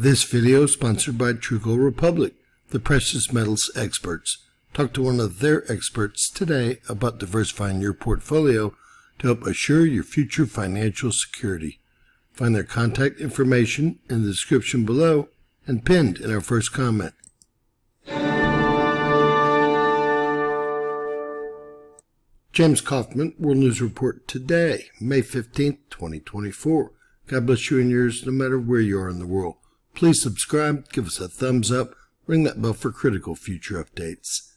This video is sponsored by True Gold Republic, the precious metals experts. Talk to one of their experts today about diversifying your portfolio to help assure your future financial security. Find their contact information in the description below and pinned in our first comment. James Kaufman, World News Report today, May 15th, 2024. God bless you and yours no matter where you are in the world. Please subscribe, give us a thumbs up, ring that bell for critical future updates.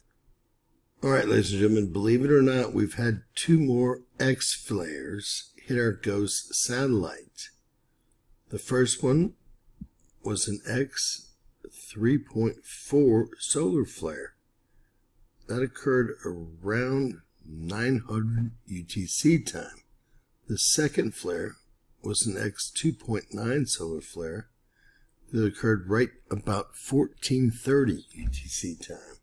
All right, ladies and gentlemen, believe it or not, we've had two more X flares hit our GOES satellite. The first one was an X 3.4 solar flare. That occurred around 900 UTC time. The second flare was an X 2.9 solar flare that occurred right about 1430 UTC time.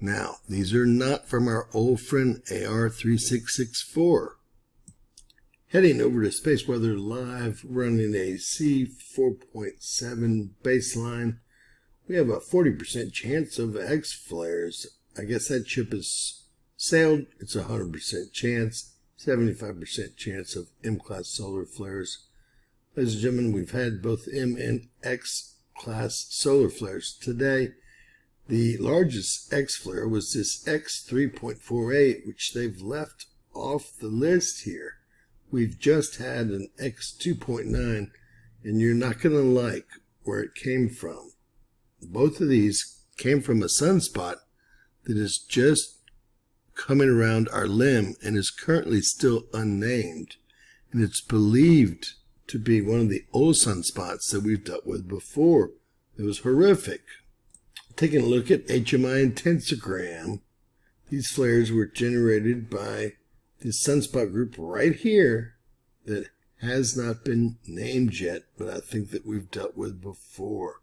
Now, these are not from our old friend AR3664. Heading over to Space Weather Live, running a C4.7 baseline, we have a 40% chance of X flares. I guess that ship is sailed. It's a 100% chance. 75% chance of M-class solar flares. Ladies and gentlemen, we've had both M and X class solar flares today. The largest X flare was this X 3.48, which they've left off the list here. We've just had an X 2.9, and you're not going to like where it came from. Both of these came from a sunspot that is just coming around our limb and is currently still unnamed. And it's believed to be one of the old sunspots that we've dealt with before. It was horrific. Taking a look at HMI intensogram, these flares were generated by this sunspot group right here that has not been named yet, but I think that we've dealt with before.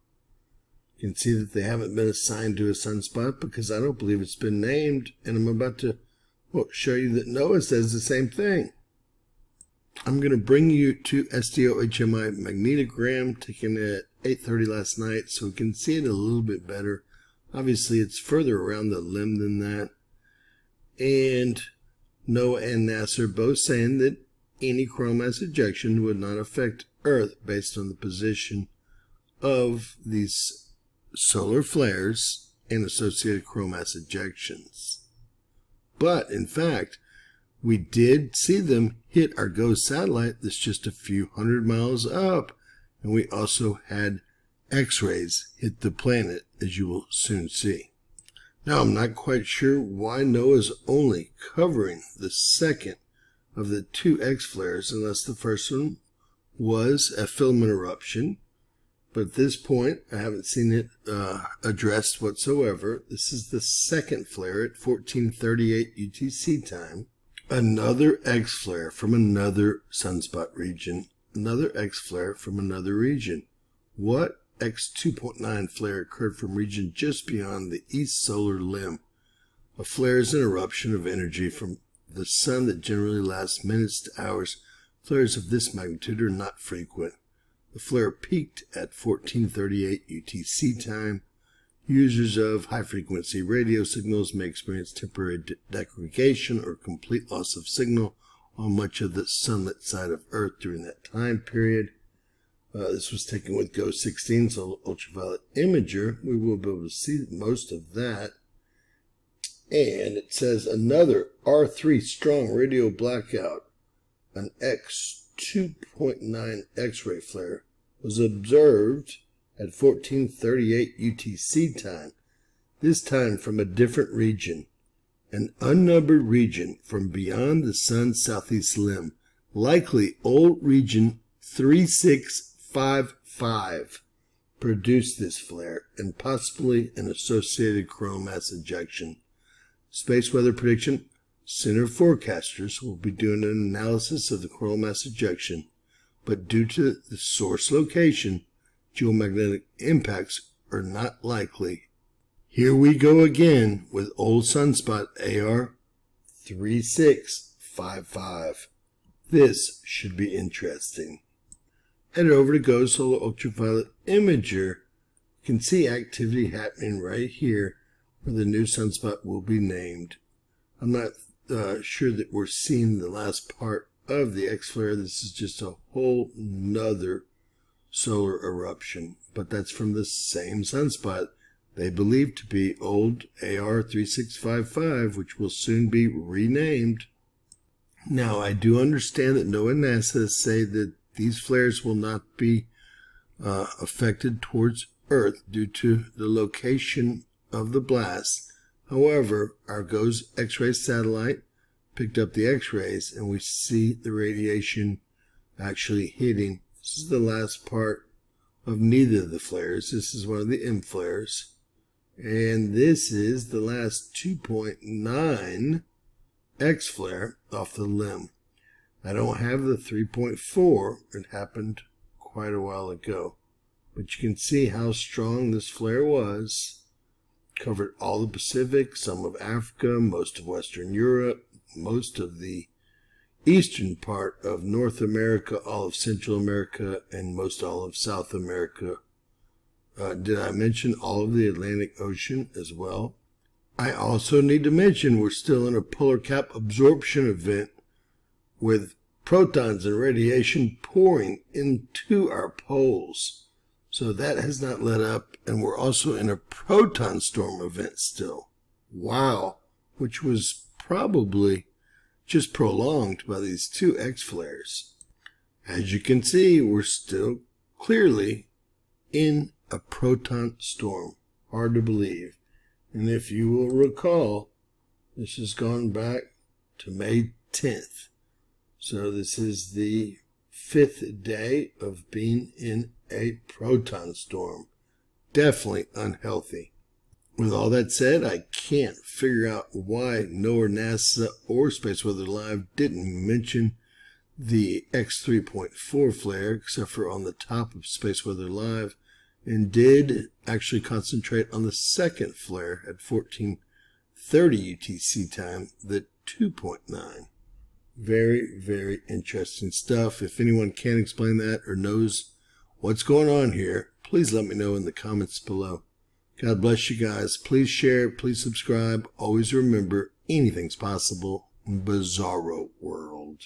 You can see that they haven't been assigned to a sunspot because I don't believe it's been named. And I'm about to well, show you that NOAA says the same thing. I'm going to bring you to SDO HMI magnetogram taken at 8.30 last night so we can see it a little bit better. Obviously, it's further around the limb than that. And NOAA and NASA are both saying that any coronal mass ejection would not affect Earth based on the position of these solar flares, and associated coronal mass ejections. But, in fact, we did see them hit our GOES satellite that's just a few hundred miles up, and we also had X-rays hit the planet, as you will soon see. Now, I'm not quite sure why NOAA is only covering the second of the two X flares, unless the first one was a filament eruption, but at this point, I haven't seen it uh, addressed whatsoever. This is the second flare at 1438 UTC time. Another X flare from another sunspot region. Another X flare from another region. What X 2.9 flare occurred from region just beyond the east solar limb? A flare is an eruption of energy from the sun that generally lasts minutes to hours. Flares of this magnitude are not frequent. The flare peaked at 1438 UTC time. Users of high-frequency radio signals may experience temporary degradation or complete loss of signal on much of the sunlit side of Earth during that time period. Uh, this was taken with GOES 16, so ultraviolet imager. We will be able to see most of that. And it says another R3 strong radio blackout, an X 2.9 X-ray flare was observed at 1438 UTC time, this time from a different region, an unnumbered region from beyond the sun's southeast limb, likely old region 3655 produced this flare and possibly an associated coronal mass ejection. Space weather prediction Center forecasters will be doing an analysis of the coronal mass ejection, but due to the source location, geomagnetic impacts are not likely. Here we go again with old sunspot AR 3655. This should be interesting. head over to GOES Solar Ultraviolet Imager. You can see activity happening right here where the new sunspot will be named. I'm not uh, sure that we're seeing the last part of the X-flare. This is just a whole nother solar eruption, but that's from the same sunspot they believe to be old AR3655, which will soon be renamed. Now, I do understand that NOAA and NASA say that these flares will not be uh, affected towards Earth due to the location of the blast. However, our GOES X-ray satellite picked up the X-rays and we see the radiation actually hitting. This is the last part of neither of the flares. This is one of the M flares. And this is the last 2.9 X flare off the limb. I don't have the 3.4. It happened quite a while ago. But you can see how strong this flare was. Covered all the Pacific, some of Africa, most of Western Europe, most of the eastern part of North America, all of Central America, and most all of South America. Uh, did I mention all of the Atlantic Ocean as well? I also need to mention we're still in a polar cap absorption event with protons and radiation pouring into our poles. So that has not let up, and we're also in a proton storm event still. Wow, which was probably just prolonged by these two X flares. As you can see, we're still clearly in a proton storm. Hard to believe. And if you will recall, this has gone back to May 10th. So this is the fifth day of being in a proton storm. Definitely unhealthy. With all that said, I can't figure out why NOAA, NASA, or Space Weather Live didn't mention the X3.4 flare, except for on the top of Space Weather Live, and did actually concentrate on the second flare at 1430 UTC time, the 2.9. Very, very interesting stuff. If anyone can explain that or knows what's going on here, please let me know in the comments below. God bless you guys. Please share, please subscribe. Always remember, anything's possible. Bizarro world.